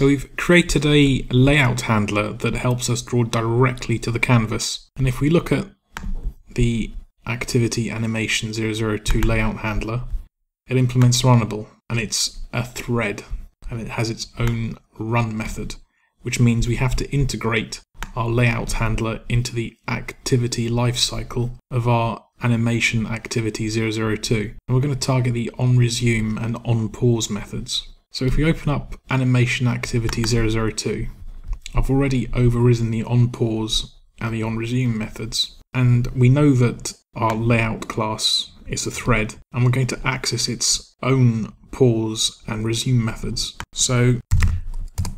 So we've created a layout handler that helps us draw directly to the canvas. And if we look at the activity animation 002 layout handler, it implements runnable and it's a thread and it has its own run method, which means we have to integrate our layout handler into the activity lifecycle of our animation activity 002. And we're going to target the on resume and on pause methods. So if we open up animation activity 002, I've already overridden the on pause and the on resume methods. And we know that our layout class is a thread and we're going to access its own pause and resume methods. So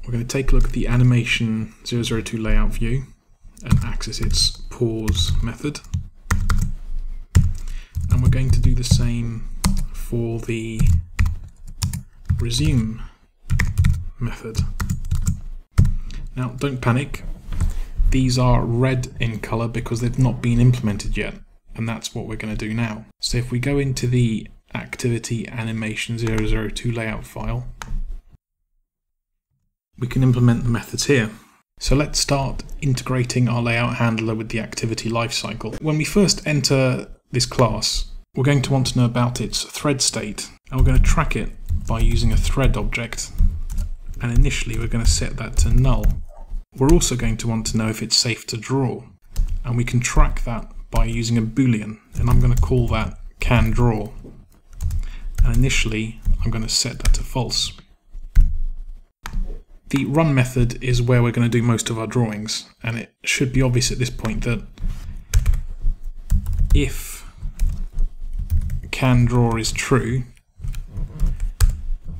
we're going to take a look at the animation 002 layout view and access its pause method. And we're going to do the same for the resume method. Now don't panic, these are red in colour because they've not been implemented yet and that's what we're going to do now. So if we go into the activity animation 002 layout file, we can implement the methods here. So let's start integrating our layout handler with the activity lifecycle. When we first enter this class, we're going to want to know about its thread state and we're going to track it by using a thread object. And initially we're going to set that to null. We're also going to want to know if it's safe to draw. And we can track that by using a boolean. And I'm going to call that can draw. And initially I'm going to set that to false. The run method is where we're going to do most of our drawings. And it should be obvious at this point that if can draw is true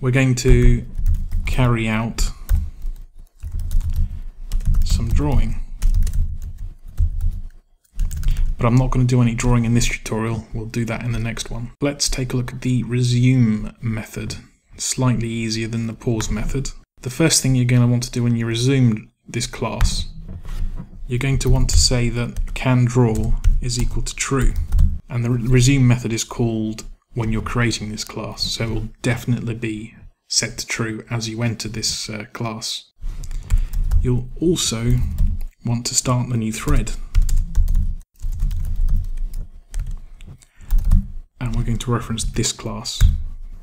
we're going to carry out some drawing. But I'm not going to do any drawing in this tutorial, we'll do that in the next one. Let's take a look at the resume method. Slightly easier than the pause method. The first thing you're going to want to do when you resume this class, you're going to want to say that can draw is equal to true. And the resume method is called when you're creating this class. So it will definitely be set to true as you enter this uh, class. You'll also want to start the new thread. And we're going to reference this class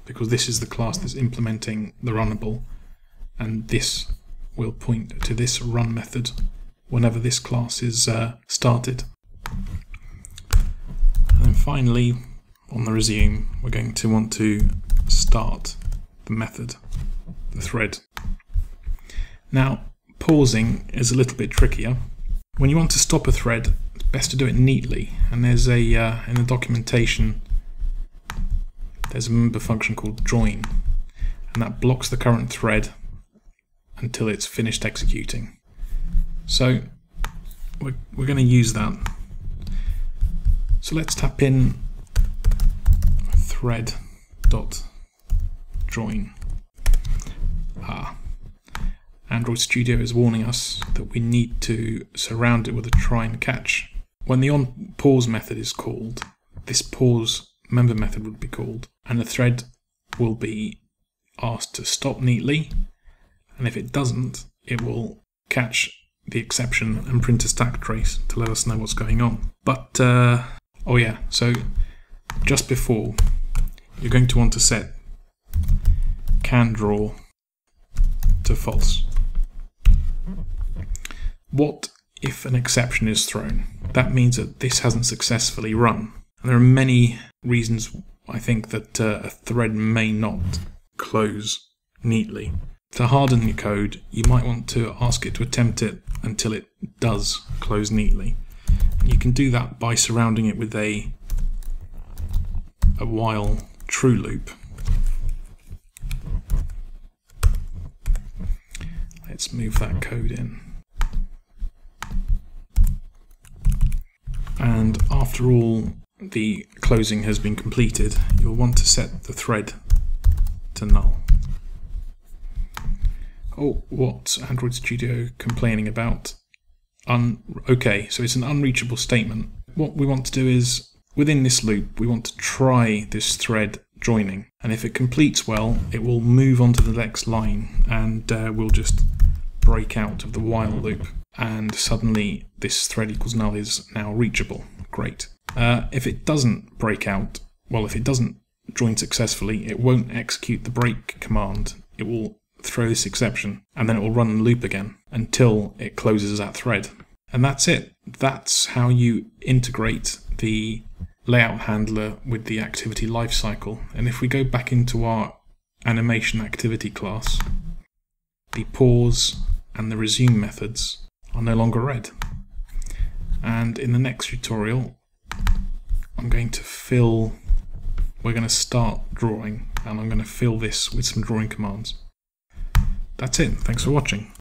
because this is the class that's implementing the runnable and this will point to this run method whenever this class is uh, started. And then finally on the resume, we're going to want to start the method, the thread. Now, pausing is a little bit trickier. When you want to stop a thread, it's best to do it neatly. And there's a, uh, in the documentation, there's a member function called join, and that blocks the current thread until it's finished executing. So we're, we're going to use that. So let's tap in thread dot join. Ah, Android Studio is warning us that we need to surround it with a try and catch. When the on pause method is called, this pause member method would be called, and the thread will be asked to stop neatly, and if it doesn't, it will catch the exception and print a stack trace to let us know what's going on. But, uh, oh yeah, so just before you're going to want to set can draw to false. What if an exception is thrown? That means that this hasn't successfully run. And there are many reasons I think that uh, a thread may not close neatly. To harden your code, you might want to ask it to attempt it until it does close neatly. You can do that by surrounding it with a, a while true loop. Let's move that code in. And after all the closing has been completed, you'll want to set the thread to null. Oh, what's Android Studio complaining about? Un okay, so it's an unreachable statement. What we want to do is Within this loop, we want to try this thread joining. And if it completes well, it will move on to the next line and uh, we'll just break out of the while loop. And suddenly this thread equals null is now reachable. Great. Uh, if it doesn't break out, well, if it doesn't join successfully, it won't execute the break command. It will throw this exception and then it will run the loop again until it closes that thread. And that's it. That's how you integrate the layout handler with the activity lifecycle. And if we go back into our animation activity class, the pause and the resume methods are no longer red. And in the next tutorial, I'm going to fill, we're going to start drawing, and I'm going to fill this with some drawing commands. That's it. Thanks for watching.